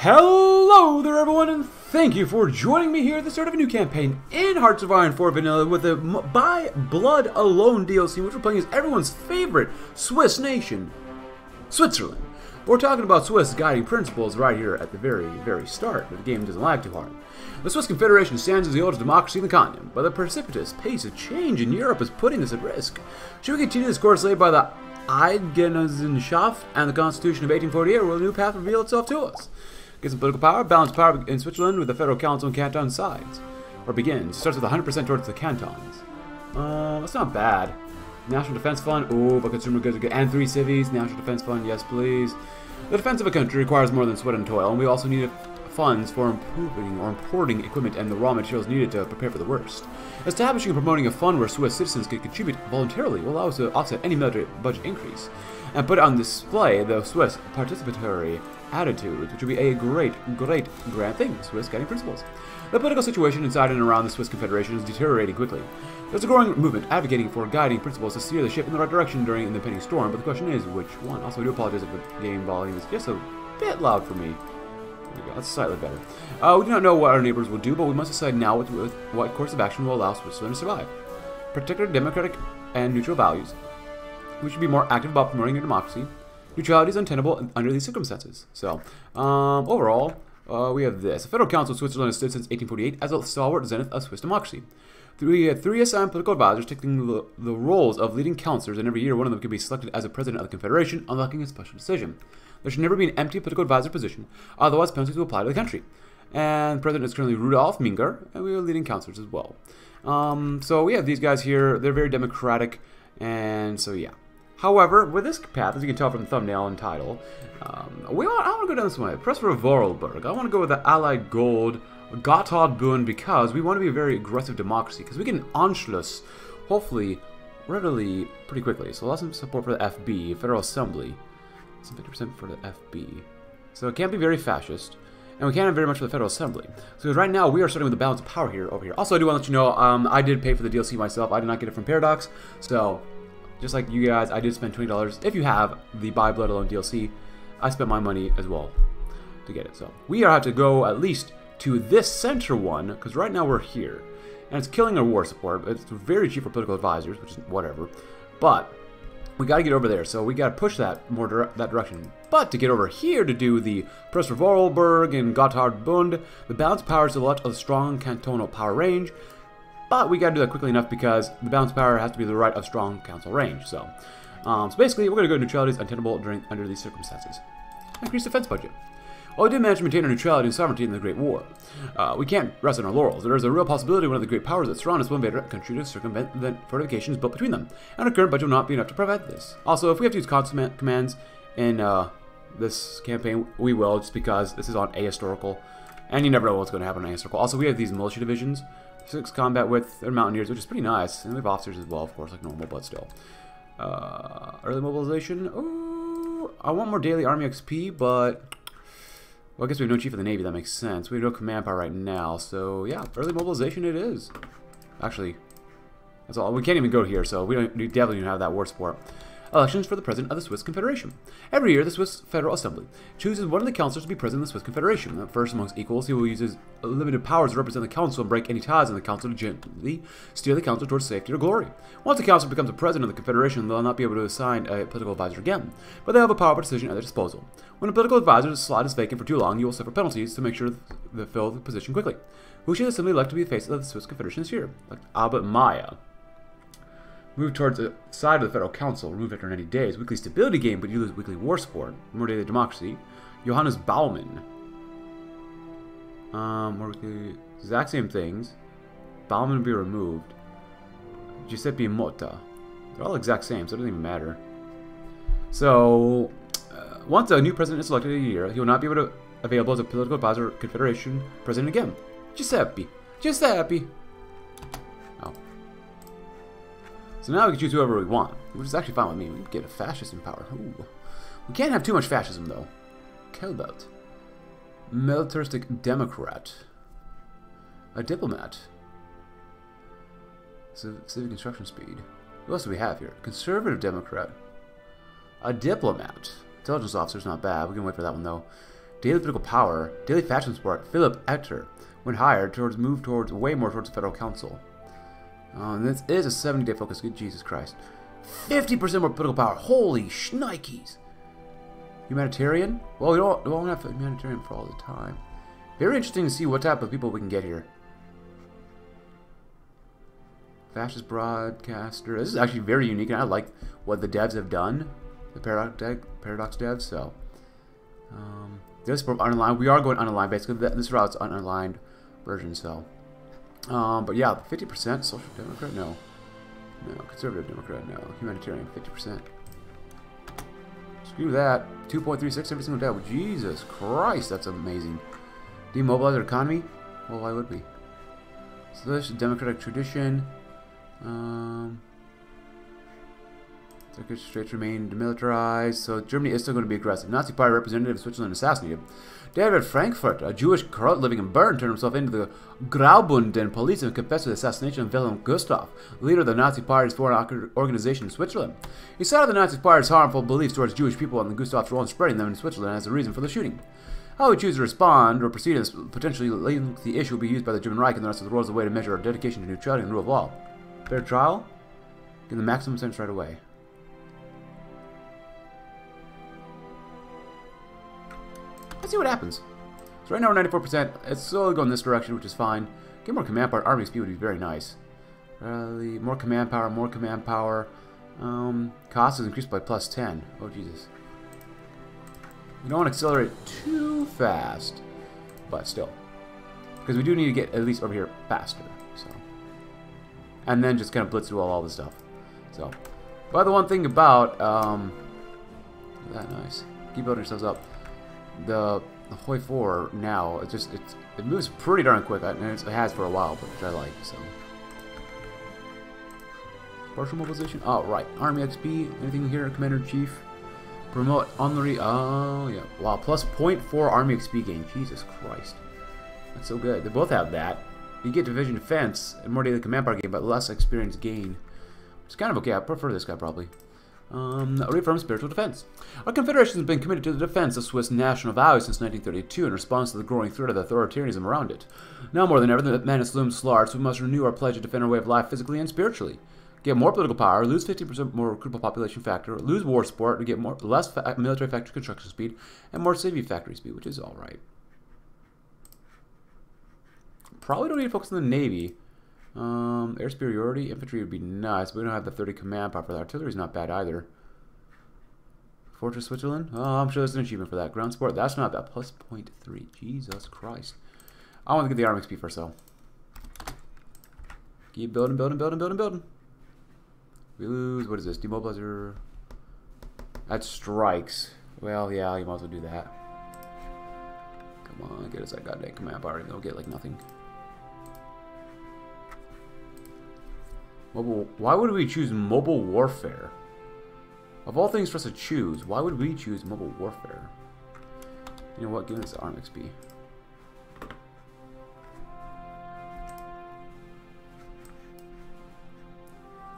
Hello there, everyone, and thank you for joining me here at the start of a new campaign in Hearts of Iron 4 Vanilla with the By Blood Alone DLC, which we're playing as everyone's favorite Swiss nation, Switzerland. We're talking about Swiss guiding principles right here at the very, very start, but the game doesn't lag too hard. The Swiss Confederation stands as the oldest democracy in the continent, but the precipitous pace of change in Europe is putting us at risk. Should we continue this course laid by the Eidgenossenschaft and the Constitution of 1848, or will a new path reveal itself to us? Get some political power, balance power in Switzerland with the federal council and canton sides. Or begins. Starts with 100% towards the cantons. Uh, that's not bad. National Defense Fund, oh, but consumer goods are good. And three civies, National Defense Fund, yes please. The defense of a country requires more than sweat and toil, and we also need funds for improving or importing equipment and the raw materials needed to prepare for the worst. Establishing and promoting a fund where Swiss citizens can contribute voluntarily will allow us to offset any military budget increase, and put on display the Swiss participatory attitude, which would be a great, great, grand thing, Swiss guiding principles. The political situation inside and around the Swiss Confederation is deteriorating quickly. There's a growing movement advocating for guiding principles to steer the ship in the right direction during the impending storm, but the question is, which one? Also, I do apologize if the game volume is just a bit loud for me. That's slightly better. Uh, we do not know what our neighbors will do, but we must decide now with what course of action will allow Switzerland to survive. Particular democratic and neutral values. We should be more active about promoting your democracy. Neutrality is untenable under these circumstances. So, um, overall, uh, we have this. The Federal Council of Switzerland has stood since 1848 as a stalwart zenith of Swiss democracy. We had three assigned political advisors taking the, the roles of leading counselors, and every year one of them can be selected as a president of the Confederation, unlocking a special decision. There should never be an empty political advisor position, otherwise penalties will apply to the country. And president is currently Rudolf Minger, and we are leading counselors as well. Um, so we have these guys here. They're very democratic, and so yeah. However, with this path, as you can tell from the thumbnail and title, um, we want, I want to go down this way. Press for Vorarlberg. I want to go with the Allied Gold Gotthard Bund because we want to be a very aggressive democracy because we can Anschluss, hopefully, readily, pretty quickly. So lots of support for the FB, Federal Assembly. 50% for the FB. So it can't be very fascist. And we can't have very much for the Federal Assembly. So right now, we are starting with the balance of power here over here. Also, I do want to let you know, um, I did pay for the DLC myself. I did not get it from Paradox. So, just like you guys, I did spend $20. If you have the By Blood Alone DLC, I spent my money as well to get it. So, we are have to go at least to this center one, because right now we're here. And it's killing our war support. It's very cheap for political advisors, which is whatever. But we got to get over there, so we got to push that more dire that direction. But to get over here to do the Press for Vorarlberg and Gotthard Bund, the balance powers is a lot of the strong cantonal power range, but we got to do that quickly enough because the balance power has to be the right of strong council range. So, um, so basically, we're to go neutralities untenable during under these circumstances. Increase defense budget. While we did manage to maintain our neutrality and sovereignty in the Great War, uh, we can't rest on our laurels. There is a real possibility one of the great powers that surround us will invade our country to circumvent the fortifications built between them, and our current budget will not be enough to prevent this. Also, if we have to use constant commands in uh, this campaign, we will, just because this is on ahistorical, and you never know what's going to happen on ahistorical. Also, we have these militia divisions, six combat with their mountaineers, which is pretty nice, and we have officers as well, of course, like normal, but still. Uh, early mobilization. Oh, I want more daily army XP, but well, I guess we have no Chief of the Navy, that makes sense. We have no command power right now, so yeah, early mobilization it is. Actually, that's all. We can't even go here, so we, don't, we definitely don't have that war support. Elections for the President of the Swiss Confederation. Every year, the Swiss Federal Assembly chooses one of the councillors to be President of the Swiss Confederation. First amongst equals, he will use his limited powers to represent the Council and break any ties in the Council to gently steer the Council towards safety or glory. Once the Council becomes a President of the Confederation, they'll not be able to assign a political advisor again, but they have a power of decision at their disposal. When a political advisor's slot is vacant for too long, you will suffer penalties to make sure to fill the position quickly. Who should the Assembly elect to be the face of the Swiss Confederation this year? Like Albert Meyer. Move towards the side of the Federal Council. Remove after 90 days. Weekly stability gain, but you lose weekly war support. More daily democracy. Johannes Baumann. Um, more weekly... Exact same things. Baumann will be removed. Giuseppe Motta. They're all exact same, so it doesn't even matter. So, uh, once a new president is elected a year, he will not be able to available as a political advisor confederation president again. Giuseppe. Giuseppe. So now we can choose whoever we want, which is actually fine with me. We get a fascist in power. Ooh. We can't have too much fascism, though. Kobelt. Militaristic Democrat. A diplomat. Civic instruction speed. Who else do we have here? Conservative Democrat. A diplomat. Intelligence officer's not bad. We can wait for that one, though. Daily political power, daily fashion support, Philipp Etter, when hired, towards move towards way more towards the federal council. Um, this is a 70 day focus. Good Jesus Christ. 50% more political power. Holy shnikes. Humanitarian? Well, we don't, we don't have humanitarian for all the time. Very interesting to see what type of people we can get here. Fascist broadcaster. This is actually very unique, and I like what the devs have done. The Paradox, Paradox devs, so. Um, this from unaligned. We are going unaligned, basically. This route's unaligned version, so. Um, but yeah, 50% Social Democrat? No. No. Conservative Democrat? No. Humanitarian? 50%. Screw that. 2.36 every single day. Jesus Christ, that's amazing. Demobilize our economy? Well, why would we? So this is democratic tradition. Um, Turkish Straits remain demilitarized, so Germany is still going to be aggressive. Nazi Party representative of Switzerland assassinated. David Frankfurt, a Jewish Kurd living in Bern, turned himself into the Graubünden police and confessed to the assassination of Wilhelm Gustloff, leader of the Nazi Party's foreign organization in Switzerland. He cited the Nazi Party's harmful beliefs towards Jewish people and the Gustloff's role in spreading them in Switzerland as the reason for the shooting. How we choose to respond or proceed this potentially lengthy issue will be used by the German Reich and the rest of the world as a way to measure our dedication to neutrality and rule of law. Fair trial? Give the maximum sentence right away. Let's see what happens. So right now we're 94%. It's slowly going this direction, which is fine. Get more command power. Army speed would be very nice. More command power, more command power. Um, cost is increased by plus 10. Oh, Jesus. We don't want to accelerate too fast, but still. Because we do need to get at least over here faster. So, And then just kind of blitz through all, all this stuff. So, but the one thing about, um, that nice. Keep building yourselves up the Hoi 4 now, it just it's, it moves pretty darn quick, and it has for a while, but which I like, so. Partial mobilization? Oh, right. Army XP, anything here, Commander-Chief? Promote Henri, oh, yeah. Wow, plus 0.4 Army XP gain. Jesus Christ. That's so good. They both have that. You get Division Defense and more daily command power gain, but less experience gain. It's kind of okay. I prefer this guy, probably. Um, reaffirm spiritual defense. Our Confederation has been committed to the defense of Swiss national values since 1932 in response to the growing threat of authoritarianism around it. Now more than ever, the menace looms large, so we must renew our pledge to defend our way of life physically and spiritually. Get more political power, lose 50% more recruitable population factor, lose war support get more less military factory construction speed, and more civil factory speed, which is alright. Probably don't need to focus on the Navy. Um, air superiority, infantry would be nice, but we don't have the 30 command power for that. Artillery's not bad either. Fortress Switzerland? Oh, I'm sure there's an achievement for that. Ground support, that's not bad. Plus 0.3. Jesus Christ. I want to get the arm XP first, though. Keep building, building, building, building, building. We lose, what is this? Demobilizer. That strikes. Well, yeah, you might as well do that. Come on, get us that goddamn command power, they'll get like nothing. Mobile. Why would we choose mobile warfare? Of all things for us to choose, why would we choose mobile warfare? You know what? Give us arm XP.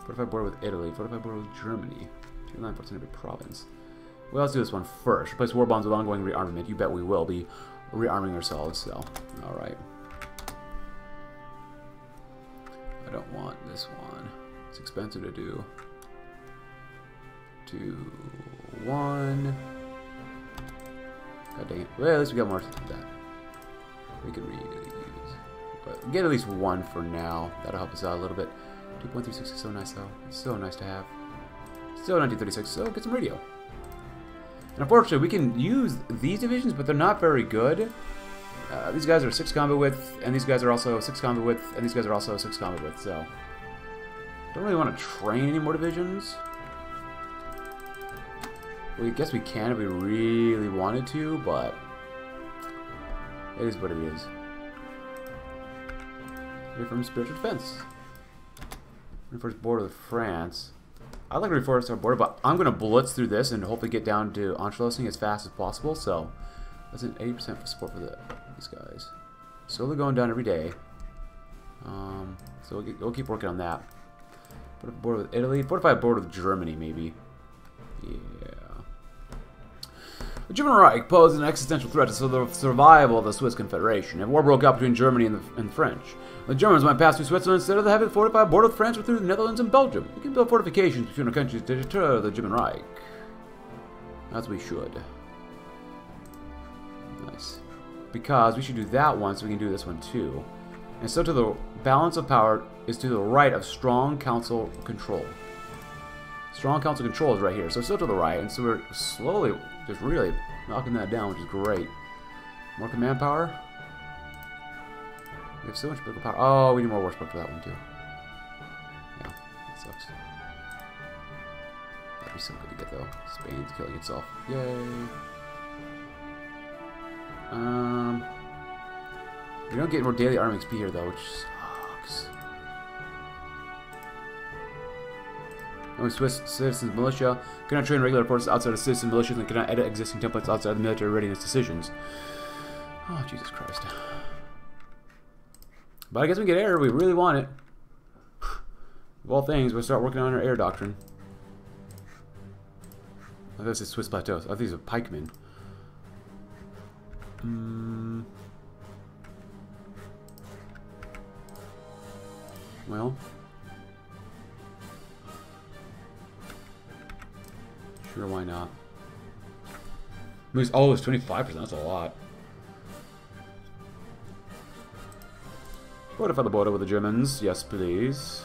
Fortified border with Italy. Fortified border with Germany. Two nine percent every province. Well, let's do this one first. Replace war bonds with ongoing rearmament. You bet we will be rearming ourselves. So, all I don't want this one. It's expensive to do. Two, one. God dang it. Well, at least we got more than that. We can really use. But get at least one for now. That'll help us out a little bit. 2.36 is so nice though. It's so nice to have. Still 1936, so get some radio. And unfortunately, we can use these divisions, but they're not very good. Uh, these guys are 6 combat width, and these guys are also 6 combat width, and these guys are also 6 combat width, so... Don't really want to train any more divisions. I guess we can if we really wanted to, but... It is what it is. We're from Spiritual Defense. Reinforce border with France. I'd like to reinforce our border, but I'm going to blitz through this and hopefully get down to Anschlussing as fast as possible, so... That's an 80% for support for the these guys. Slowly going down every day. Um, so we'll, get, we'll, keep working on that. Put a border with Italy. Fortified border with Germany, maybe. Yeah. The German Reich posed an existential threat to the survival of the Swiss Confederation. If war broke out between Germany and the, and the French, the Germans might pass through Switzerland instead of having the fortified border with France or through the Netherlands and Belgium. We can build fortifications between our countries to deter the German Reich. As we should. Nice. Because we should do that one so we can do this one too. And so to the balance of power is to the right of strong council control. Strong council control is right here. So still to the right, and so we're slowly just really knocking that down, which is great. More command power. We have so much political power. Oh, we need more support for that one too. Yeah, that sucks. That'd be so good to get though. Spain's killing itself. Yay. Um, we don't get more daily army XP here though, which sucks. Only Swiss citizens militia cannot train regular forces outside of citizen militias and cannot edit existing templates outside of the military readiness decisions. Oh, Jesus Christ. But I guess we get air. We really want it. Of all things, we'll start working on our air doctrine. I thought this is Swiss plateaus. I thought these are pikemen. Hmm. Well. Sure, why not? Moose, oh, it's 25%. That's a lot. Fortify the border with the Germans. Yes, please.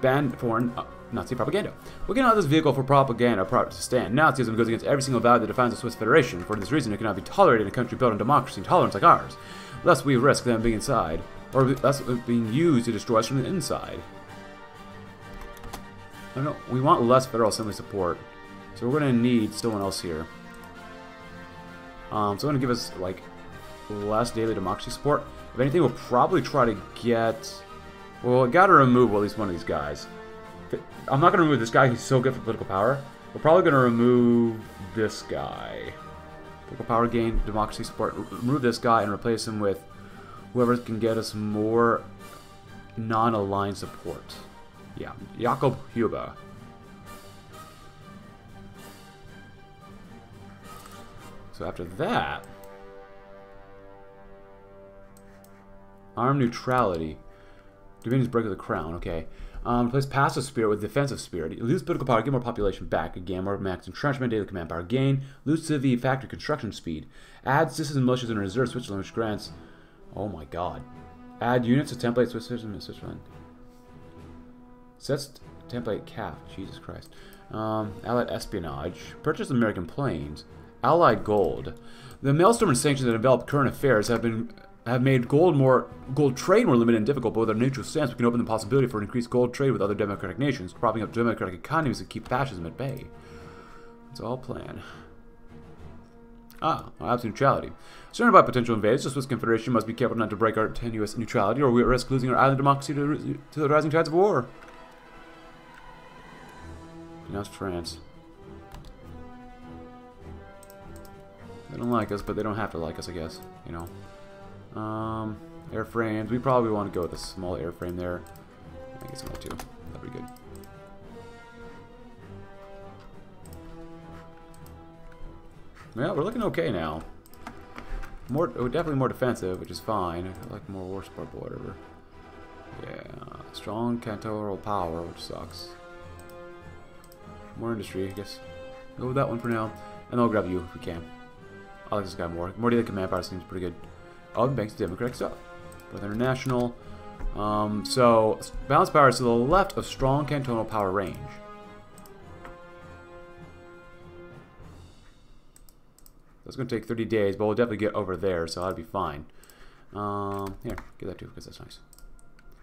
Ban foreign uh, Nazi propaganda. We cannot this vehicle for propaganda to stand. Nazism goes against every single value that defines the Swiss Federation. For this reason, it cannot be tolerated in a country built on democracy and tolerance like ours. Thus, we risk them being inside, or thus being used to destroy us from the inside. I don't know. We want less Federal Assembly support. So we're going to need someone else here. Um, so I'm going to give us, like, less daily democracy support. If anything, we'll probably try to get... Well, we got to remove at least one of these guys. I'm not going to remove this guy. He's so good for political power. We're probably going to remove this guy. Political power gain, democracy support. Remove this guy and replace him with whoever can get us more non-aligned support. Yeah, Jakob Huber. So after that, arm neutrality. Dominions break of the crown. Okay. Um, replace passive spirit with defensive spirit. Lose political power, get more population back. Again, more max entrenchment, daily command power gain. Lose civvy factory construction speed. Add citizens, militias, and reserve Switzerland, which grants. Oh my god. Add units to template Switzerland. Switzerland. Sets template cap. Jesus Christ. Um, allied espionage. Purchase American planes. Allied gold. The maelstrom and sanctions that envelop current affairs have been have made gold more gold trade more limited and difficult, but with our neutral stance, we can open the possibility for increased gold trade with other democratic nations, propping up democratic economies to keep fascism at bay. It's all plan. Ah, absolute neutrality. Surrounded by potential invaders, the Swiss Confederation must be careful not to break our tenuous neutrality, or we risk losing our island democracy to, to the rising tides of war. Now it's France. They don't like us, but they don't have to like us, I guess. You know. Um, airframes. We probably want to go with a small airframe there. I guess only two. That'd be good. Yeah, we're looking okay now. More, oh, definitely more defensive, which is fine. I like more war support, whatever. Yeah, strong cantonal power, which sucks. More industry, I guess. Go with that one for now, and I'll grab you if we can. I like this guy more. More daily command power seems pretty good. Thanks to Democratic stuff. Both international. Um, so, balance power is to the left of strong cantonal power range. That's going to take 30 days, but we'll definitely get over there, so that'll be fine. Um, here, get that too, because that's nice.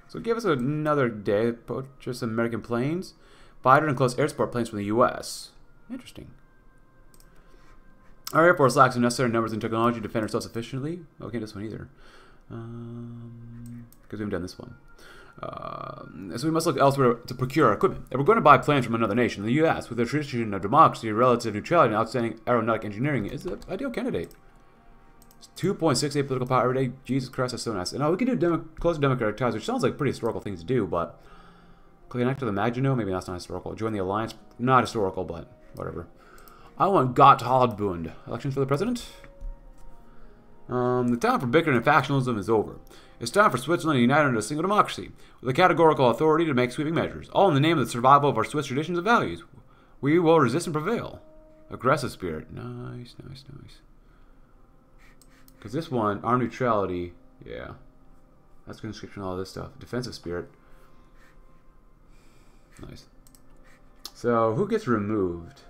So give us another day. Purchase American planes. Fighter and close air support planes from the U.S. Interesting. Our Air Force lacks the necessary numbers and technology to defend ourselves efficiently. Oh, this one either. Um, because we haven't done this one. Uh, so we must look elsewhere to procure our equipment. If we're going to buy planes from another nation, the U.S., with a tradition of democracy, relative neutrality, and outstanding aeronautic engineering, is the ideal candidate. 2.68 political power every day. Jesus Christ, that's so nice. And now we can do demo close democratic ties, which sounds like pretty historical things to do, but connect to the Maginot, maybe that's not historical. Join the alliance, not historical, but whatever. I want Gotthardbund. Elections for the president? Um, the time for bickering and factionalism is over. It's time for Switzerland to unite under a single democracy, with a categorical authority to make sweeping measures, all in the name of the survival of our Swiss traditions and values. We will resist and prevail. Aggressive spirit. Nice, nice, nice. Because this one, armed neutrality, yeah. That's conscription, all this stuff. Defensive spirit. Nice. So, who gets removed?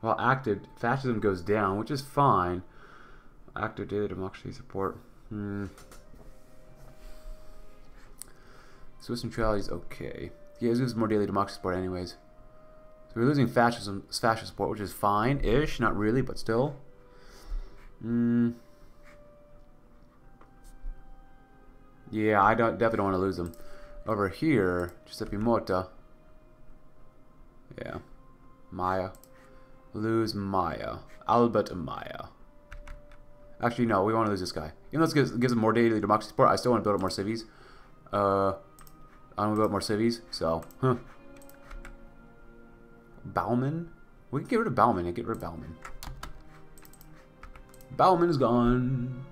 While active, fascism goes down, which is fine. Active daily democracy support. Hmm. Swiss neutrality is okay. Yeah, it gives more daily democracy support anyways. So we're losing fascism, fascist support, which is fine-ish. Not really, but still. Hmm. Yeah, I don't definitely don't want to lose them. Over here, Giuseppe Motta. Yeah. Meyer. Lose Meyer. Albert Meyer. Actually, no, we want to lose this guy. Even though it gives, gives him more daily democracy support, I still want to build up more civies. Uh, I want to build up more civies, so, huh. Baumann? We can get rid of Baumann and get rid of Baumann. Baumann is gone.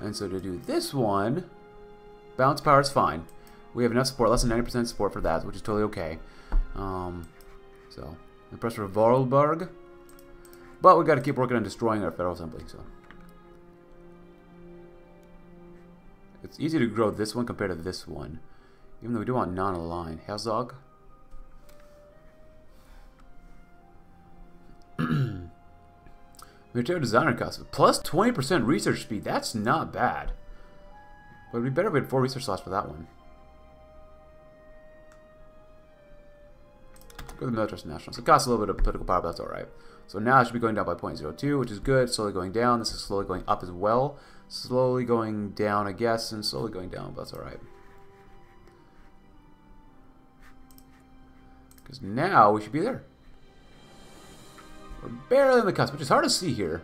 And so to do this one, bounce power is fine. We have enough support, less than 90% support for that, which is totally okay. Um, so, the press for Vorarlberg. But we got to keep working on destroying our Federal Assembly, so. It's easy to grow this one compared to this one. Even though we do want non-aligned. Herzog. Material designer cost. Plus 20% research speed. That's not bad. But we better get 4 research slots for that one. Go to the military nationals. It costs a little bit of political power, but that's alright. So now it should be going down by 0.02, which is good. Slowly going down. This is slowly going up as well. Slowly going down, I guess, and slowly going down, but that's alright. Because now we should be there. We're barely on the cusp, which is hard to see here.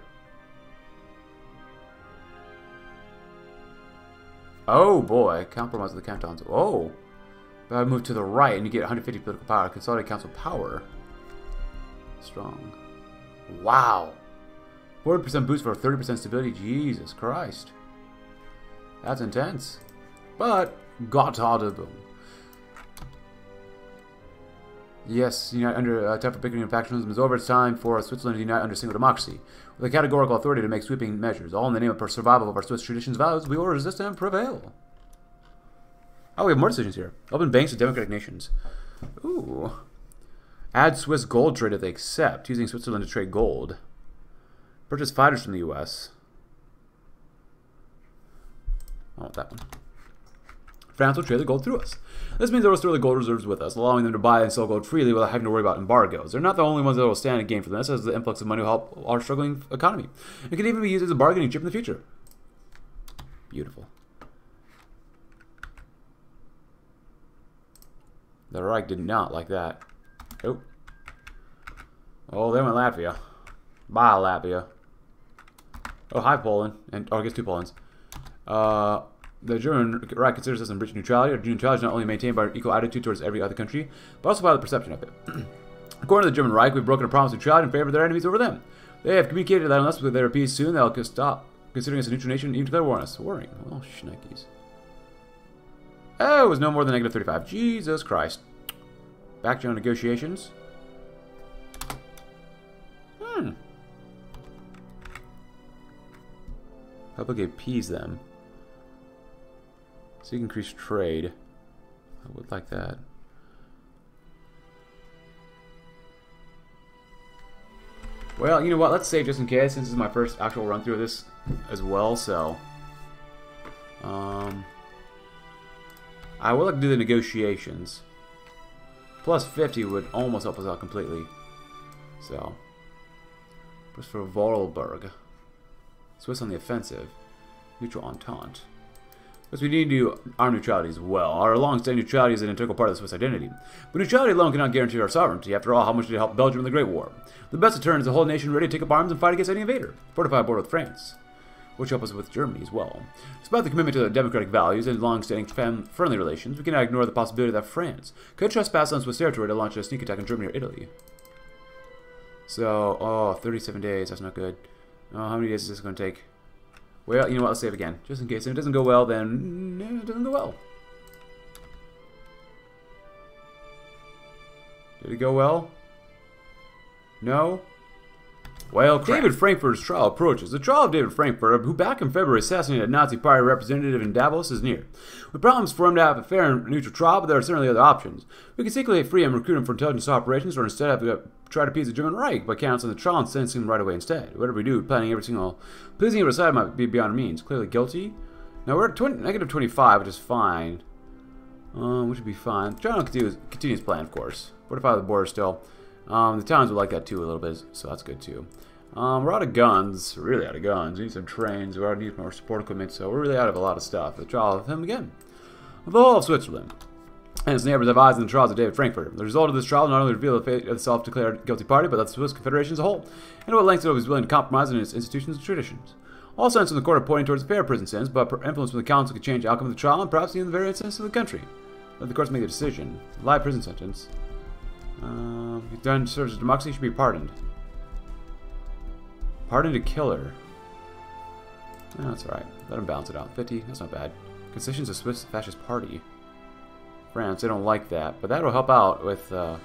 Oh boy, compromise of the cantons. Oh! But I move to the right and you get 150 political power. Consolidated council power. Strong. Wow! 40% boost for 30% stability. Jesus Christ. That's intense. But, Gotthardbund. Yes, unite under uh, time for bickering and factionalism is over. It's time for Switzerland to unite under single democracy, with a categorical authority to make sweeping measures, all in the name of survival of our Swiss traditions values. We will resist and prevail. Oh, we have more decisions here. Open banks to democratic nations. Ooh. Add Swiss gold trade if they accept, using Switzerland to trade gold. Purchase fighters from the U.S. I want that one. France will trade the gold through us. This means they will store the gold reserves with us, allowing them to buy and sell gold freely without having to worry about embargoes. They're not the only ones that will stand to gain from this, as the influx of money will help our struggling economy. It can even be used as a bargaining chip in the future. Beautiful. The Reich did not like that. Oh. Oh, they went Latvia. Bye, Latvia. Oh, hi, Poland. And, oh, I guess two Polands. Uh, the German Reich considers us in breach neutrality. Our neutrality is not only maintained by our equal attitude towards every other country, but also by the perception of it. According to the German Reich, we've broken a promise of neutrality in favor of their enemies over them. They have communicated that unless they are appeased soon, they'll stop considering us a neutral nation and even declare war on us. Worrying. Well, shnikes. Oh, it was no more than negative 35. Jesus Christ. Back to negotiations. Hmm. Public appease them. So you can increase trade. I would like that. Well, you know what? Let's save just in case, since this is my first actual run through of this as well, so... Um, I would like to do the negotiations. Plus 50 would almost help us out completely. So, first for Vorarlberg. Swiss on the offensive. Neutral Entente. Because we need to do our neutrality as well. Our long-standing neutrality is an integral part of the Swiss identity. But neutrality alone cannot guarantee our sovereignty. After all, how much did it help Belgium in the Great War? The best of turn is a whole nation ready to take up arms and fight against any invader. Fortify a border with France. Which help us with Germany as well. Despite the commitment to democratic values and long-standing friendly relations, we cannot ignore the possibility that France could trespass on Swiss territory to launch a sneak attack in Germany or Italy. So, oh, 37 days, that's not good. Oh, how many days is this going to take? Well, you know what, let's save again. Just in case. If it doesn't go well, then it doesn't go well. Did it go well? No? Well, crap. David Frankfurt's trial approaches. The trial of David Frankfurt, who back in February assassinated a Nazi party representative in Davos, is near. We promise for him to have a fair and neutral trial, but there are certainly other options. We can secretly free him, recruit him for intelligence operations, or instead have to try to appease the German Reich by canceling the trial and sentencing him right away instead. Whatever we do, planning every single, pleasing every side might be beyond means. Clearly guilty. Now we're at 20, negative 25, which is fine. Um, which would be fine. John continue, continue his plan, of course. Fortify the border still. Um, the towns would like that too a little bit, so that's good too. Um, we're out of guns, really out of guns. We need some trains, we need more support equipment, so we're really out of a lot of stuff. The trial of him again. The whole of Switzerland and its neighbors have eyes on the trials of David Frankfurt. The result of this trial not only revealed the fate of the self-declared guilty party, but the Swiss Confederation as a whole, and what lengths it was willing to compromise in its institutions and traditions. All signs from the court are pointing towards a fair prison sentence, but influence from the council could change the outcome of the trial and perhaps even the very essence of the country. Let the courts make the decision. Live prison sentence. Uh, if done serves as democracy, should be pardoned. Pardoned a killer. No, that's alright. Let him balance it out. 50, that's not bad. Concessions of Swiss fascist party. France, they don't like that, but that'll help out with uh,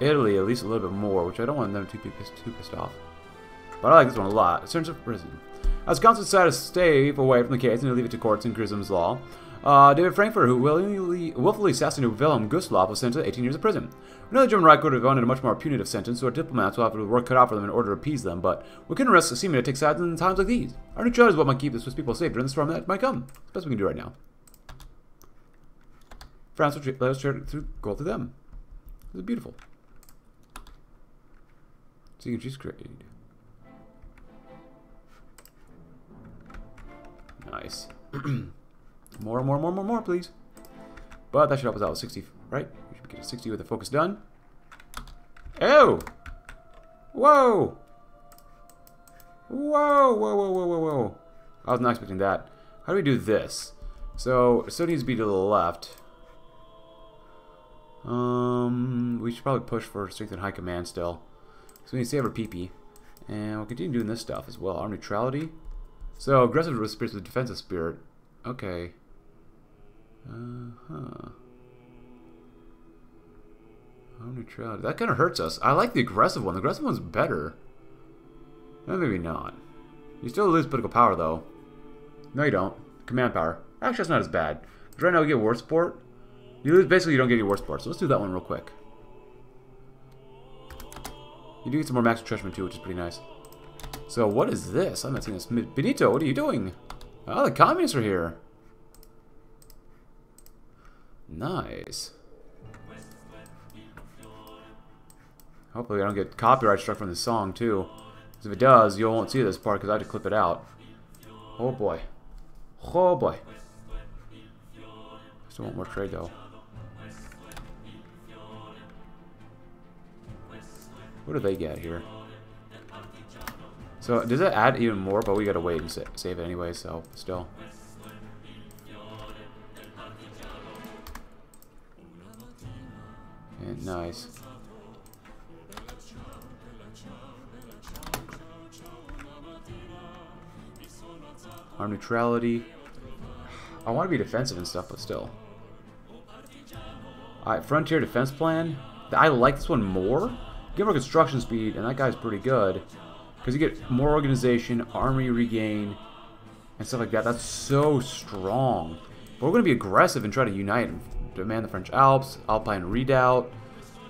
Italy at least a little bit more, which I don't want them to be pissed, too pissed off. But I like this one a lot. Terms of prison. As counsel decided to stay away from the case and to leave it to courts and Grisons' law, uh, David Frankfurt, who willingly, willfully assassinated Wilhelm Gustloff, was sentenced to 18 years of prison. The German Reich would have wanted a much more punitive sentence, so our diplomats will have to work cut out for them in order to appease them, but we couldn't risk seeming to take sides in times like these. Our neutrality is what might keep the Swiss people safe during the storm that might come. It's the best we can do right now. France will let us share through gold to them. It's beautiful. So you can choose. Nice. more, more, more, more, more, please. But that should help us out with 60, right? We should get a 60 with the focus done. Oh! Whoa! Whoa, whoa, whoa, whoa, whoa, whoa. I was not expecting that. How do we do this? So, so needs to be to the left. Um, we should probably push for strength and high command still. So we need to save our PP. And we'll continue doing this stuff as well. Our neutrality. So, aggressive spirit with defensive spirit. Okay. Uh-huh. Neutrality. That kind of hurts us. I like the aggressive one. The aggressive one's better. Eh, maybe not. You still lose political power, though. No, you don't. Command power. Actually, that's not as bad. Because right now we get war support. You lose, basically, you don't get any war support. So let's do that one real quick. You do get some more max retrenchment too, which is pretty nice. So what is this? I'm not seeing this. Benito, what are you doing? Oh, the communists are here. Nice. Hopefully I don't get copyright struck from this song too. Because if it does, you won't see this part because I had to clip it out. Oh boy. Oh boy. Still want more trade though. What do they get here? So, does it add even more? But we gotta wait and sa save it anyway, so, still. Nice. Our neutrality. I want to be defensive and stuff, but still. Alright, Frontier Defense Plan. I like this one more. Give her construction speed, and that guy's pretty good. Because you get more organization, army regain, and stuff like that. That's so strong. But we're going to be aggressive and try to unite and demand the French Alps, Alpine Redoubt,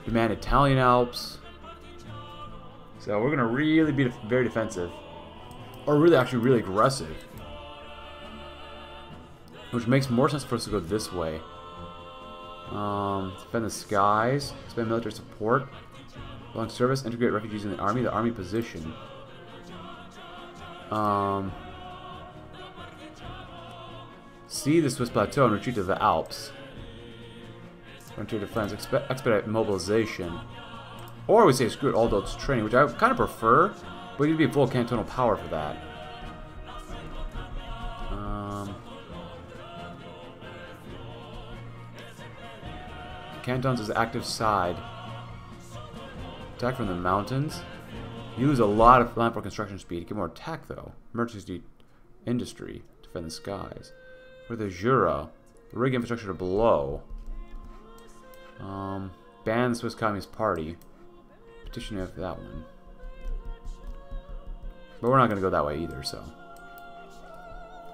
demand Italian Alps. So we're going to really be very defensive. Or really, actually, really aggressive. Which makes more sense for us to go this way. Um, defend the skies, expand military support. Long service, integrate refugees in the army, the army position. Um, see the Swiss plateau and retreat to the Alps. Frontier defense, exp expedite mobilization. Or we say screw it, all those training, which I kind of prefer, but you'd be full cantonal power for that. Um, Cantons is active side. Attack from the mountains. Use a lot of land for construction speed. Get more attack though. Emergency industry. Defend the skies. For the Jura, rig infrastructure to blow. Um, ban the Swiss Communist Party. Petition after that one. But we're not going to go that way either, so.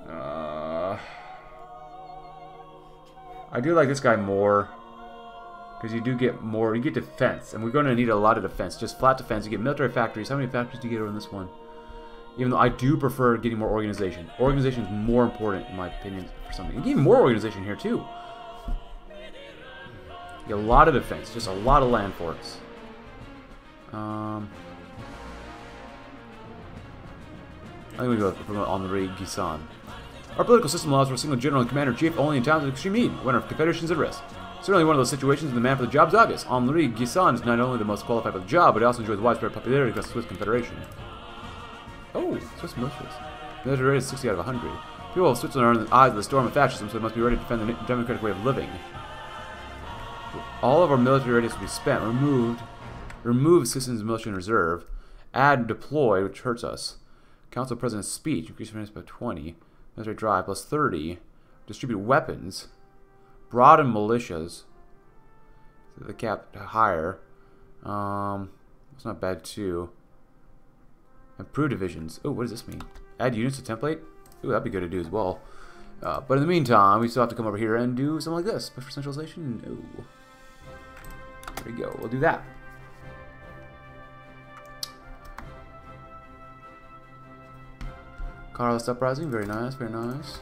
Uh, I do like this guy more. Because you do get more, you get defense. And we're going to need a lot of defense. Just flat defense. You get military factories. How many factories do you get on this one? Even though I do prefer getting more organization. Organization is more important, in my opinion, for something. And getting more organization here, too. A lot of defense. Just a lot of land forts. Um... I think we go from Henri Guisan. Our political system allows for a single general and commander-in-chief only in times of extreme need, when our confederation is at risk. Certainly one of those situations when the man for the job is obvious. Henri Guisan is not only the most qualified for the job, but he also enjoys widespread popularity across the Swiss Confederation. Oh, Swiss militias. Military rate is 60 out of 100. People of Switzerland are in the eyes of the storm of fascism, so they must be ready to defend the democratic way of living. All of our military readiness will be spent, removed, remove citizens military reserve, add deploy, which hurts us. Council President's speech, increase finance by 20. Military drive plus 30. Distribute weapons. Broaden militias. The cap higher. Um, that's not bad too. Improve divisions. Oh, what does this mean? Add units to template? Ooh, that'd be good to do as well. Uh, but in the meantime, we still have to come over here and do something like this. Push for centralization? No. There we go. We'll do that. Carlos uprising, very nice, very nice.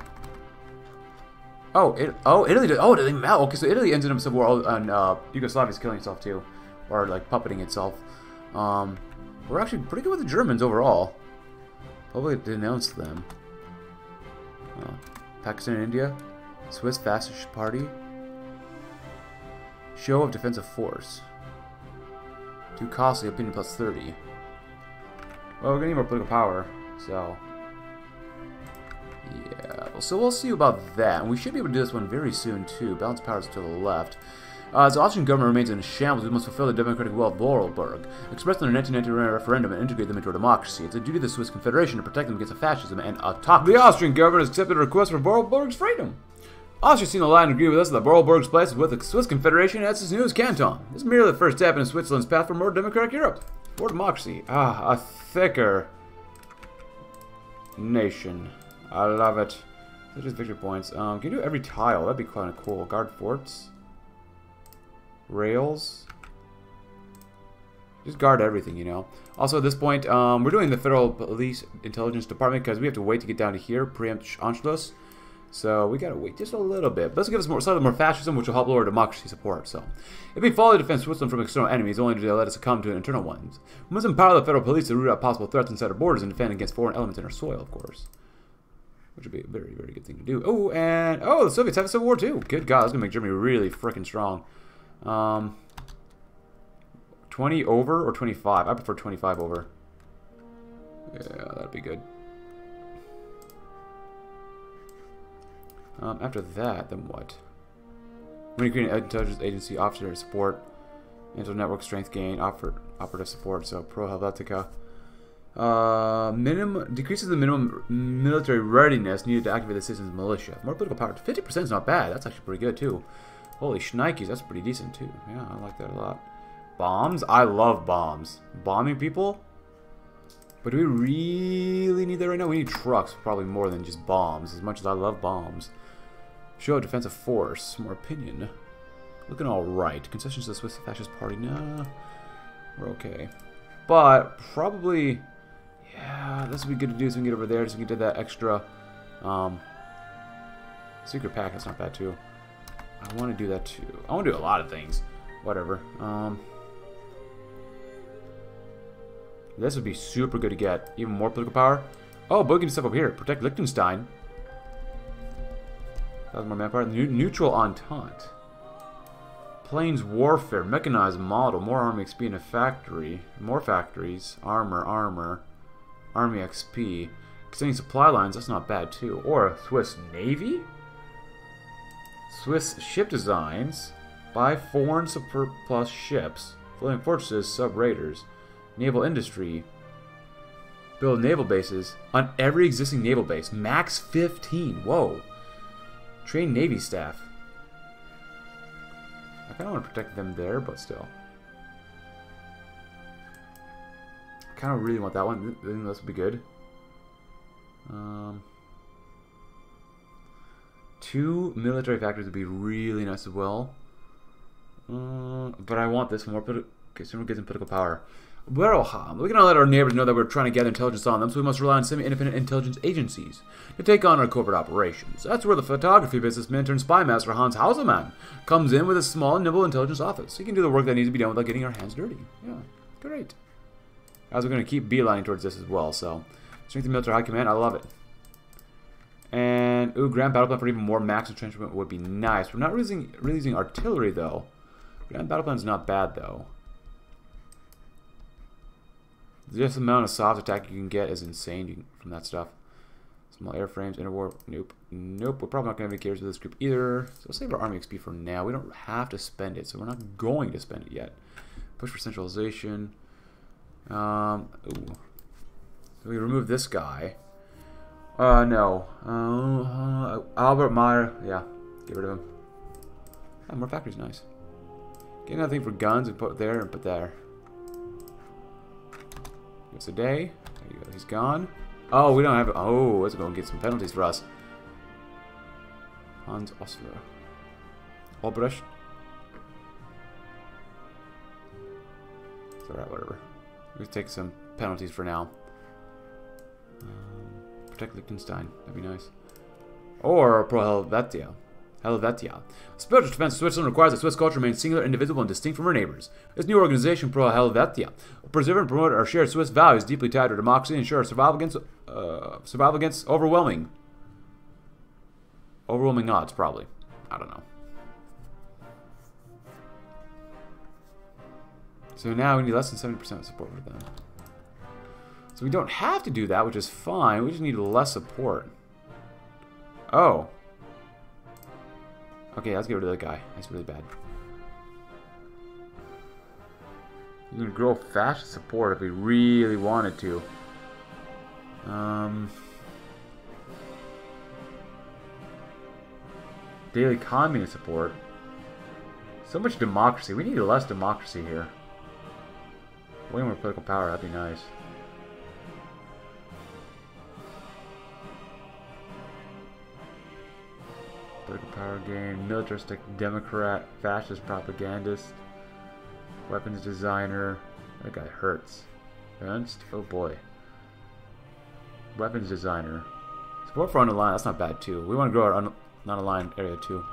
Oh, it, oh, Italy did, oh, they melt? Okay, so Italy ended up in a civil war, and uh, Yugoslavia's killing itself too, or like puppeting itself. Um, we're actually pretty good with the Germans overall. Probably denounced them. Uh, Pakistan India, Swiss Fascist Party. Show of defensive force. Too costly, opinion plus 30. Well, we're gonna need more political power, so yeah, so we'll see about that. And we should be able to do this one very soon, too. Balance powers to the left. Uh, the Austrian government remains in shambles. We must fulfill the democratic will of Vorarlberg, expressed in the 1991 referendum and integrate them into our democracy. It's a duty of the Swiss Confederation to protect them against fascism and autocracy. The Austrian government has accepted a request for Vorarlberg's freedom. Austria seen the line agree with us that Vorarlberg's place with the Swiss Confederation as its newest canton. This is merely the first step in Switzerland's path for more democratic Europe. For democracy. Ah, a thicker nation. I love it. So just victory points. Um, can you do every tile? That'd be kind of cool. Guard forts. Rails. Just guard everything, you know. Also, at this point, um, we're doing the Federal Police Intelligence Department because we have to wait to get down to here, preempt Anschluss. So we gotta wait just a little bit. But this will give us more, slightly more fascism, which will help lower democracy support. So, if we follow defend Switzerland from external enemies, only to let us succumb to an internal ones, we must empower the federal police to root out possible threats inside our borders and defend against foreign elements in our soil, of course which would be a very, very good thing to do. Oh, and, oh, the Soviets have a civil war too. Good God, that's to make Germany really freaking strong. Um, 20 over or 25? I prefer 25 over. Yeah, that'd be good. Um, after that, then what? When you create an intelligence agency, officer support, intel network strength gain, offer, operative support, so Pro Helvetia. Uh, minimum decreases the minimum military readiness needed to activate the citizens' militia. More political power. 50% is not bad. That's actually pretty good, too. Holy shnikes, that's pretty decent, too. Yeah, I like that a lot. Bombs? I love bombs. Bombing people? But do we really need that right now? We need trucks, probably more than just bombs, as much as I love bombs. Show defensive force. More opinion. Looking alright. Concessions to the Swiss Fascist Party? Nah. We're okay. But, probably... Yeah, this would be good to do so we can get over there so we can get that extra um, secret pack. That's not bad too. I want to do that too. I want to do a lot of things. Whatever. Um, this would be super good to get. Even more political power. Oh, Boogie stuff up here. Protect Liechtenstein. Thousand more manpower. New neutral Entente. Planes warfare. Mechanized model. More army XP in a factory. More factories. Armor, armor. Army XP. Extending supply lines, that's not bad too. Or a Swiss Navy? Swiss ship designs. Buy foreign surplus ships, floating fortresses, sub-raiders, naval industry. Build naval bases on every existing naval base. Max 15. Whoa. Train Navy staff. I kind of want to protect them there, but still. I kind of really want that one. I think this would be good. Um, two military factories would be really nice as well. Uh, but I want this more. Someone gets some political power. Weroham. We cannot let our neighbors know that we're trying to gather intelligence on them, so we must rely on semi-independent intelligence agencies to take on our corporate operations. That's where the photography businessman turned spy master Hans Hausamann comes in with a small, nimble intelligence office. He can do the work that needs to be done without getting our hands dirty. Yeah, great. As we're going to keep beelining towards this as well, so... Strength of military high command, I love it. And, ooh, grand battle plan for even more max entrenchment would be nice. We're not really using artillery, though. Grand battle plan is not bad, though. Just the amount of soft attack you can get is insane from that stuff. Small airframes, interwar, nope. Nope, we're probably not going to any carriers with this group either. So save our army XP for now. We don't have to spend it, so we're not going to spend it yet. Push for centralization. Um, ooh. So we remove this guy. Uh, no. Uh, Albert Meyer. Yeah, get rid of him. Oh, more factories, nice. Get another thing for guns and put there and put there. It's a day. There you go. He's gone. Oh, we don't have. Oh, let's go and get some penalties for us. Hans Osler. Albrecht. It's alright, whatever. Let's take some penalties for now. Um, protect Liechtenstein. That'd be nice. Or Pro Helvetia. Spiritual defense of Switzerland requires that Swiss culture remain singular, indivisible, and distinct from our neighbors. This new organization, Pro Helvetia, will preserve and promote our shared Swiss values deeply tied to democracy and ensure survival against, uh, survival against overwhelming, overwhelming odds, probably. I don't know. So now we need less than 70% support for them. So we don't have to do that, which is fine. We just need less support. Oh. Okay, let's get rid of that guy. That's really bad. You can grow fascist support if we really wanted to. Um, daily communist support. So much democracy. We need less democracy here. Way more political power. That'd be nice. Power gain, militaristic Democrat, fascist propagandist, weapons designer. That guy hurts. Ernst? Oh boy. Weapons designer. Support for unaligned, that's not bad too. We want to grow our non-aligned area too.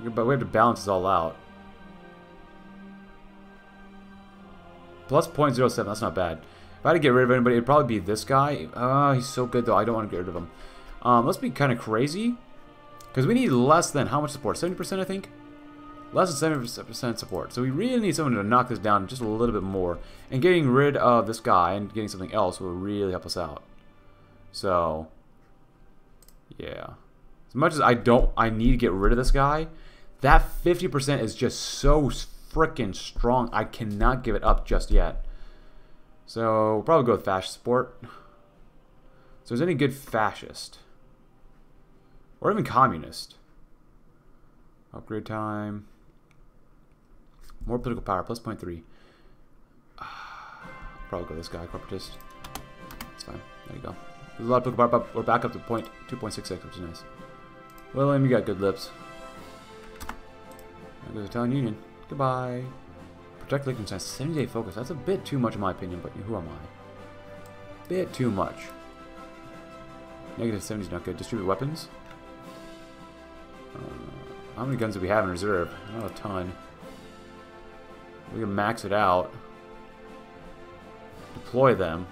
but we have to balance this all out. Plus 0.07, that's not bad. If I had to get rid of anybody, it'd probably be this guy. Oh, he's so good though, I don't want to get rid of him. Um, let's be kind of crazy. Because we need less than how much support? 70% I think? Less than 70% support. So we really need someone to knock this down just a little bit more. And getting rid of this guy and getting something else will really help us out. So, yeah. As much as I don't, I need to get rid of this guy, that 50% is just so freaking strong. I cannot give it up just yet. So, we'll probably go with fascist support. So, is any good fascist? Or even communist. Upgrade time. More political power, plus 0.3. Probably go this guy, corporatist. It's fine. There you go. There's a lot of political power, but we're back up to point 2.66, which is nice. William, you got good lips. There goes Italian Union. Goodbye. Protect Liechtenstein. 70 day focus. That's a bit too much in my opinion, but who am I? Bit too much. Negative 70 is not good. Distribute weapons. Uh, how many guns do we have in reserve? Not a ton. We can max it out. Deploy them.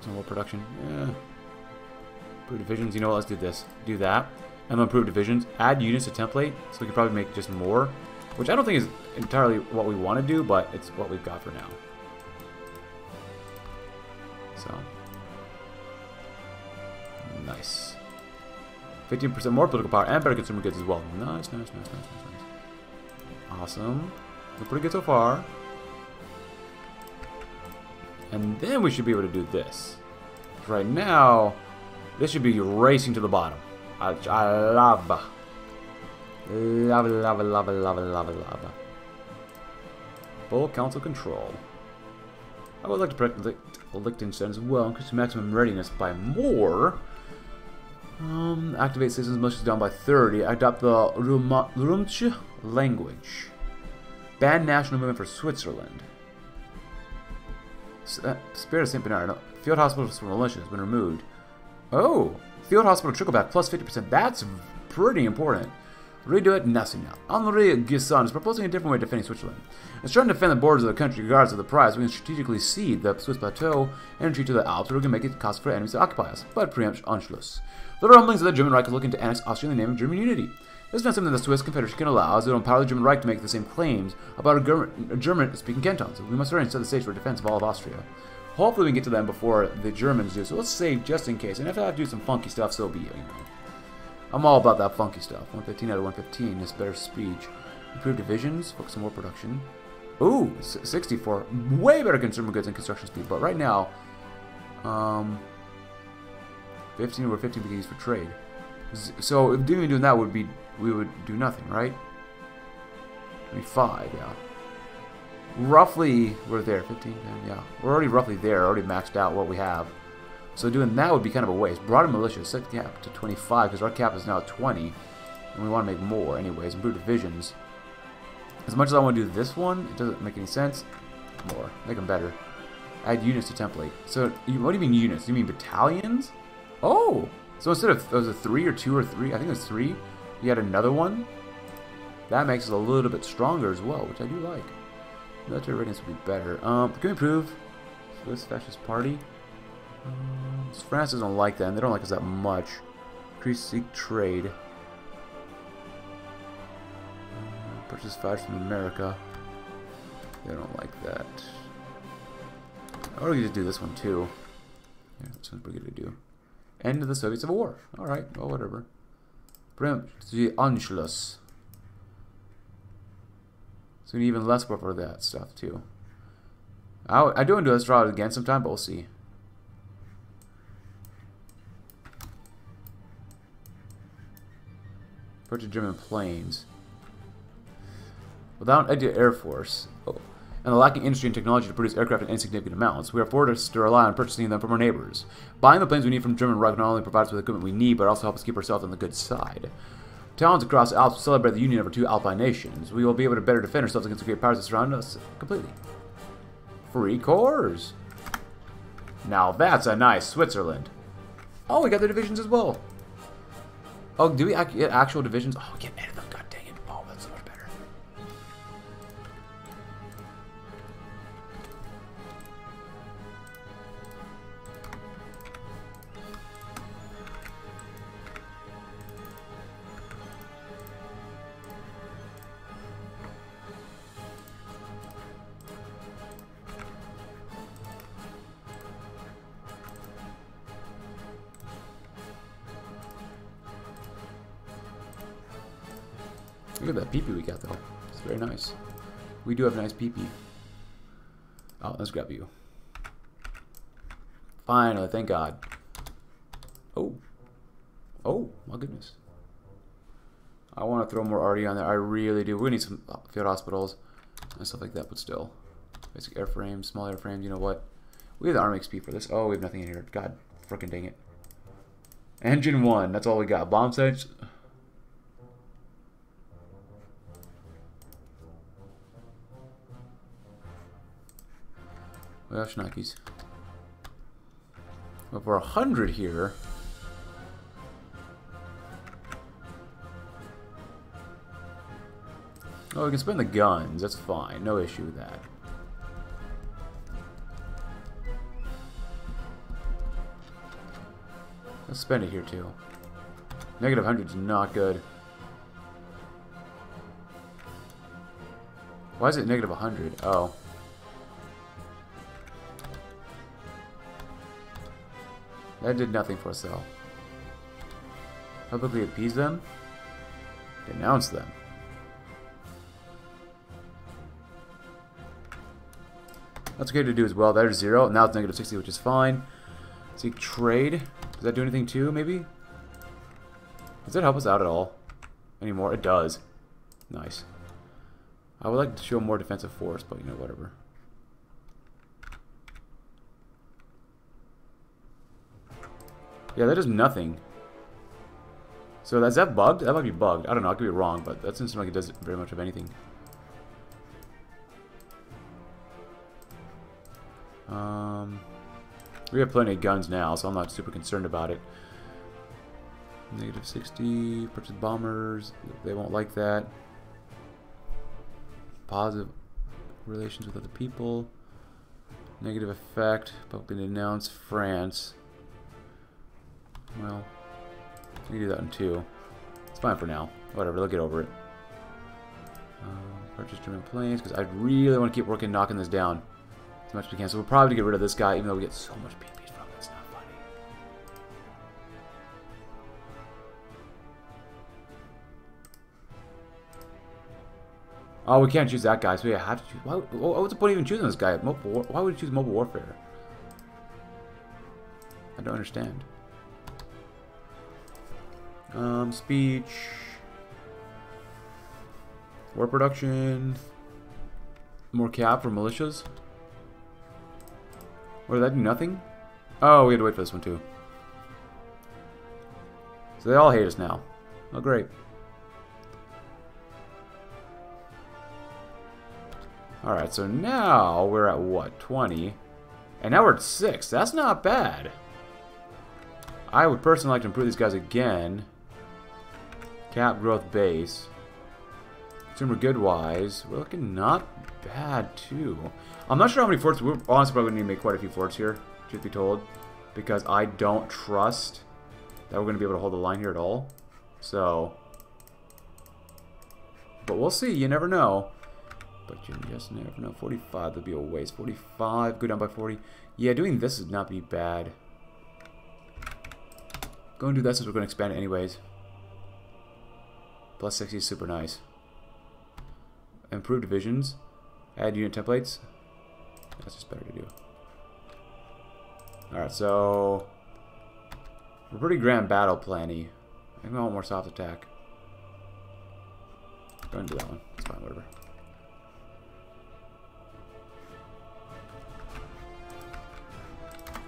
Some production. Yeah. Improve divisions. You know what? Let's do this. Do that. And then improve divisions. Add units to template. So we can probably make just more. Which I don't think is entirely what we want to do, but it's what we've got for now. So. Nice. 15% more political power and better consumer goods as well. Nice, nice, nice, nice, nice, nice. Awesome. We're pretty good so far. And then we should be able to do this. Right now, this should be racing to the bottom. I, I love. Lava, lava, lava, lava, lava, lava. Full council control. I would like to protect Liechtenstein as well, increase maximum readiness by more. Um, activate citizens militias down by 30. Adopt the Rumtsche language. Ban national movement for Switzerland. Uh, Spirit of St. Bernard. Field Hospital for militia has been removed. Oh! Field hospital trickleback plus 50%. That's pretty important. Redo it, nothing now. Henri Guisan is proposing a different way of defending Switzerland. Instead of defend the borders of the country regardless of the price, we can strategically cede the Swiss plateau and retreat to the Alps, where we can make it cost for enemies to occupy us, but preempt Anschluss. The rumblings of the German Reich are looking to annex Austria in the name of German unity. This is not something the Swiss Confederation can allow, as it will empower the German Reich to make the same claims about a German-speaking cantons. We must already set the stage for defense of all of Austria. Hopefully we can get to them before the Germans do, so let's save just in case. And if I have to do some funky stuff, so be it, you know. I'm all about that funky stuff. 115 out of 115 is better speech. Improved divisions, focus on more production. Ooh, 64. Way better consumer goods and construction speed. But right now, um, 15 or 15 beginnings for trade. So if doing that would be, we would do nothing, right? 25, yeah. Roughly, we're there. 15, 10, yeah. We're already roughly there, already maxed out what we have. So doing that would be kind of a waste. Broaden militia, set cap to 25, because our cap is now 20. And we want to make more anyways. Improve divisions. As much as I want to do this one, it doesn't make any sense. More. Make them better. Add units to template. So, what do you mean units? You mean battalions? Oh! So instead of, was it three or two or three? I think it was three. You had another one. That makes it a little bit stronger as well, which I do like. Military readiness would be better. Um, can we improve Swiss Fascist Party? France doesn't like that, and they don't like us that much. Increase seek trade. Purchase fudge from America. They don't like that. I would just do this one too. Yeah, one's pretty good to do. End of the Soviet Civil War. Alright, well, whatever. Preempt the Anschluss. So we need even less for that stuff too. I, I do want to do draw again sometime, but we'll see. Purchase German planes. Without an Air Force, oh, and the lacking industry and technology to produce aircraft in insignificant amounts, we are forced to rely on purchasing them from our neighbors. Buying the planes we need from German Reich not only provides us with equipment we need, but also helps us keep ourselves on the good side. Towns across the Alps celebrate the union of our two Alpine nations. We will be able to better defend ourselves against the great powers that surround us completely. Free cores. Now that's a nice Switzerland. Oh, we got the divisions as well. Oh, do we get actual divisions? Oh, get rid of Look at that peepee we got though. It's very nice. We do have nice peepee. Oh, let's grab you. Finally, thank God. Oh. Oh, my goodness. I want to throw more RD on there. I really do. We need some uh, field hospitals and stuff like that, but still. Basic airframe, small airframe, you know what? We have the arm XP for this. Oh, we have nothing in here. God freaking dang it. Engine 1, that's all we got. Bomb sights, Oh, we have Schnackis. But for a hundred here. Oh, we can spend the guns. That's fine. No issue with that. Let's spend it here too. Negative 100 is not good. Why is it negative 100? Oh. That did nothing for though. Publicly appease them. Denounce them. That's okay to do as well. There's zero. Now it's negative 60, which is fine. Seek trade. Does that do anything too, maybe? Does that help us out at all? Anymore? It does. Nice. I would like to show more defensive force, but you know, whatever. Yeah, that does nothing. So is that bugged? That might be bugged. I don't know. I could be wrong, but that doesn't seem like it does very much of anything. Um, we have plenty of guns now, so I'm not super concerned about it. Negative 60, purchase bombers, they won't like that. Positive relations with other people. Negative effect, publicly denounce France. Well, we do that in two. It's fine for now. Whatever, they'll get over it. Um, purchase German planes, because I really want to keep working knocking this down as much as we can. So we'll probably get rid of this guy, even though we get so much PP from it. It's not funny. Oh, we can't choose that guy, so we have to choose. Why, what's the point of even choosing this guy? Mobile, why would you choose mobile warfare? I don't understand. Um, speech. War production. More cap for militias. Or did that do nothing? Oh, we had to wait for this one too. So they all hate us now. Oh, great. Alright, so now we're at what? 20. And now we're at 6. That's not bad. I would personally like to improve these guys again. Cap growth base. Consumer good wise. We're looking not bad too. I'm not sure how many forts. We're honestly probably going to need to make quite a few forts here, truth be told. Because I don't trust that we're going to be able to hold the line here at all. So. But we'll see. You never know. But you just never know. 45, that'd be a waste. 45, go down by 40. Yeah, doing this would not be bad. Go and do this since we're going to expand it anyways. Plus 60 is super nice. Improve divisions. Add unit templates. That's just better to do. Alright, so... We're pretty grand battle planny. I think I want more soft attack. Go and do that one. It's fine, whatever.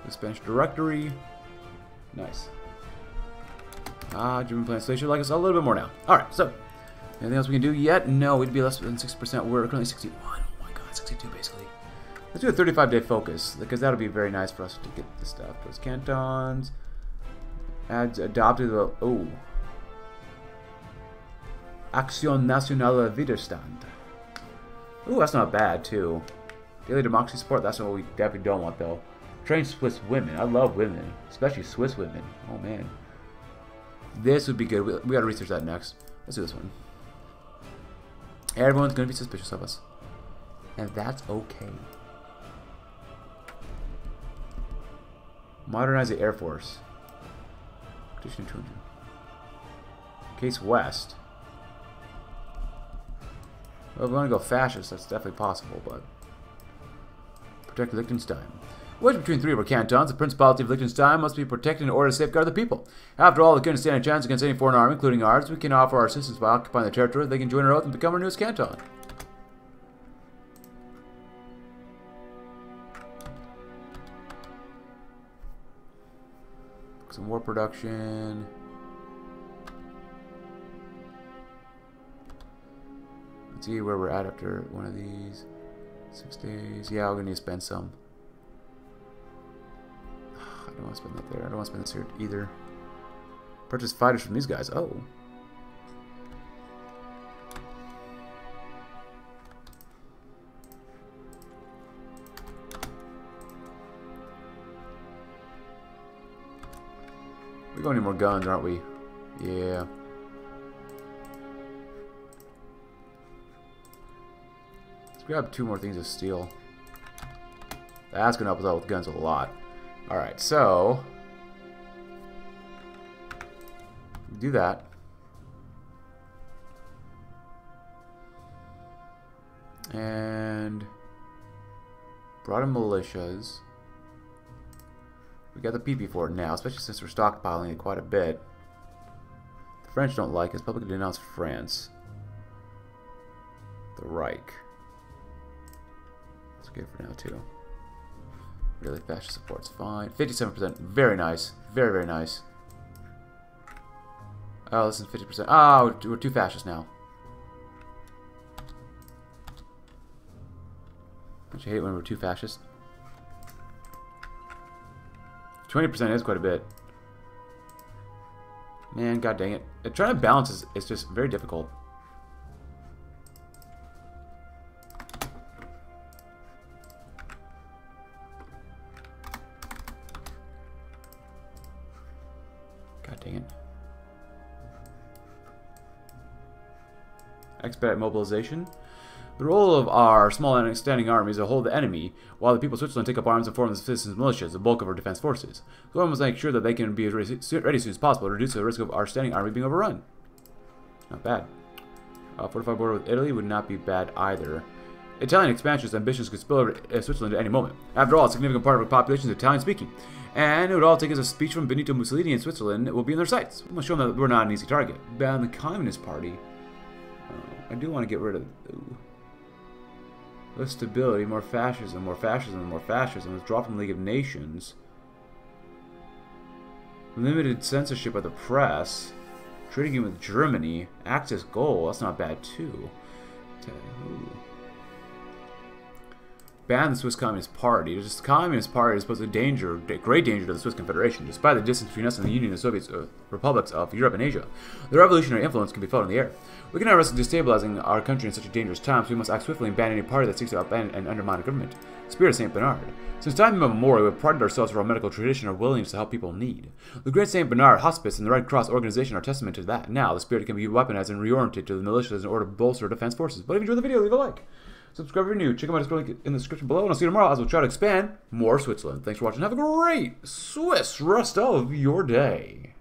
The Spanish directory. Nice. Ah, German plans. So they should like us a little bit more now. Alright, so. Anything else we can do yet? No, we'd be less than 60%. We're currently 61. Oh my god, 62 basically. Let's do a 35 day focus, because that'll be very nice for us to get the stuff. Those cantons. Adds adopted the. Oh. Aktion Nationaler Widerstand. Ooh, that's not bad, too. Daily democracy support, that's what we definitely don't want, though. Train Swiss women. I love women, especially Swiss women. Oh, man. This would be good. We, we gotta research that next. Let's do this one. Everyone's gonna be suspicious of us. And that's okay. Modernize the Air Force. Addition 200. Case West. Well, if we want to go fascist, that's definitely possible, but... Protect Liechtenstein. Wedged between three of our cantons, the Principality of Liechtenstein must be protected in order to safeguard the people. After all, they couldn't stand a chance against any foreign army, including ours. We can offer our assistance by occupying the territory. They can join our oath and become our newest canton. Some war production. Let's see where we're at after one of these. Six days. Yeah, we're going to spend some. I don't want to spend that there. I don't want to spend this here either. Purchase fighters from these guys. Oh. Going to need more guns, aren't we? Yeah. Let's grab two more things of steel. That's going to help us out with guns a lot. Alright, so... do that. And brought in militias. We got the PP for it now, especially since we're stockpiling it quite a bit. The French don't like us. Publicly denounced France. The Reich. That's good for now, too. Really fascist support's fine. 57%. Very nice. Very, very nice. Oh, less than 50%. Oh, ah, we're too fascist now. Don't you hate when we're too fascist? 20% is quite a bit. Man, god dang it. Trying to balance is, is just very difficult. Expedite mobilization. The role of our small and standing army is to hold the enemy, while the people of Switzerland take up arms and form the citizens' militias, the bulk of our defense forces. The government must make sure that they can be ready as soon as possible to reduce the risk of our standing army being overrun. Not bad. Uh, fortified border with Italy would not be bad either. Italian expansionist ambitions could spill over Switzerland at any moment. After all, a significant part of our population is Italian-speaking, and it would all take as a speech from Benito Mussolini in Switzerland will be in their sights. We must show them that we're not an easy target. Ban the Communist Party. I do want to get rid of... Ooh. Less stability, more fascism, more fascism, more fascism. Withdraw from the League of Nations. Limited censorship of the press. Trading with Germany. Access goal. That's not bad too. Ooh. Ban the Swiss Communist Party. The Communist Party is posed a danger, great danger to the Swiss Confederation, despite the distance between us and the Union of Soviet uh, republics of Europe and Asia. The revolutionary influence can be felt in the air. We cannot risk destabilizing our country in such a dangerous time, so we must act swiftly and ban any party that seeks to upend and undermine our government. Spirit of St. Bernard. Since time immemorial, we have prided ourselves for our medical tradition our willingness to help people in need. The Great St. Bernard Hospice and the Red Cross organization are testament to that. Now, the spirit can be weaponized and reoriented to the militias in order to bolster defense forces. But if you enjoyed the video, leave a like. Subscribe if you're new. Check out my in the description below, and I'll see you tomorrow as we'll try to expand more Switzerland. Thanks for watching. Have a great Swiss rest of your day.